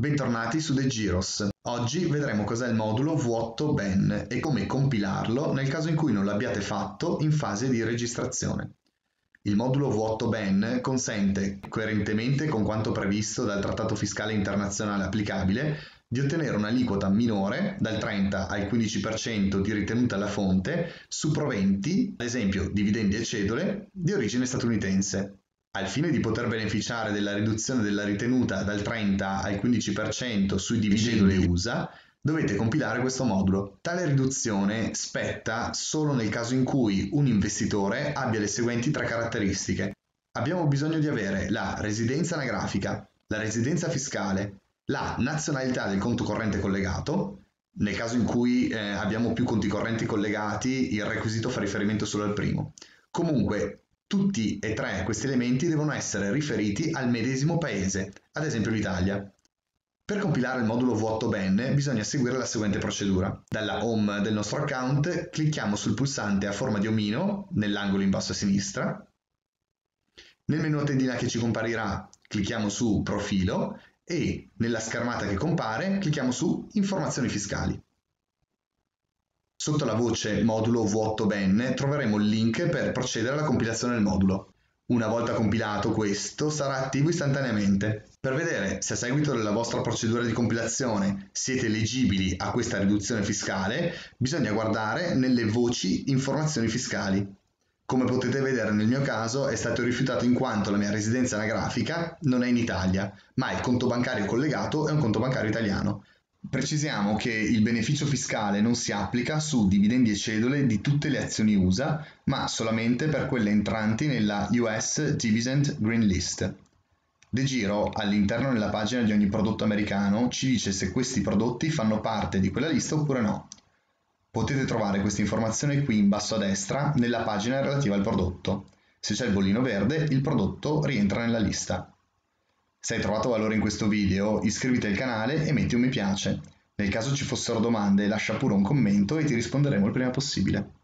Bentornati su The Gyros. Oggi vedremo cos'è il modulo vuoto ben e come compilarlo nel caso in cui non l'abbiate fatto in fase di registrazione. Il modulo vuoto ben consente, coerentemente con quanto previsto dal Trattato fiscale internazionale applicabile, di ottenere un'aliquota minore dal 30 al 15% di ritenuta alla fonte su proventi, ad esempio dividendi e cedole, di origine statunitense, al fine di poter beneficiare della riduzione della ritenuta dal 30 al 15% sui dividendi USA, dovete compilare questo modulo. Tale riduzione spetta solo nel caso in cui un investitore abbia le seguenti tre caratteristiche. Abbiamo bisogno di avere la residenza anagrafica, la residenza fiscale, la nazionalità del conto corrente collegato, nel caso in cui eh, abbiamo più conti correnti collegati, il requisito fa riferimento solo al primo. Comunque, tutti e tre questi elementi devono essere riferiti al medesimo paese, ad esempio l'Italia. Per compilare il modulo vuoto ben bisogna seguire la seguente procedura. Dalla home del nostro account clicchiamo sul pulsante a forma di omino nell'angolo in basso a sinistra. Nel menu a tendina che ci comparirà clicchiamo su profilo e nella schermata che compare clicchiamo su informazioni fiscali. Sotto la voce modulo vuoto ben troveremo il link per procedere alla compilazione del modulo. Una volta compilato questo sarà attivo istantaneamente. Per vedere se a seguito della vostra procedura di compilazione siete elegibili a questa riduzione fiscale, bisogna guardare nelle voci informazioni fiscali. Come potete vedere nel mio caso è stato rifiutato in quanto la mia residenza anagrafica non è in Italia, ma il conto bancario collegato è un conto bancario italiano. Precisiamo che il beneficio fiscale non si applica su dividendi e cedole di tutte le azioni USA, ma solamente per quelle entranti nella US Dividend Green List. De Giro, all'interno della pagina di ogni prodotto americano, ci dice se questi prodotti fanno parte di quella lista oppure no. Potete trovare questa informazione qui in basso a destra nella pagina relativa al prodotto. Se c'è il bollino verde, il prodotto rientra nella lista. Se hai trovato valore in questo video, iscriviti al canale e metti un mi piace. Nel caso ci fossero domande, lascia pure un commento e ti risponderemo il prima possibile.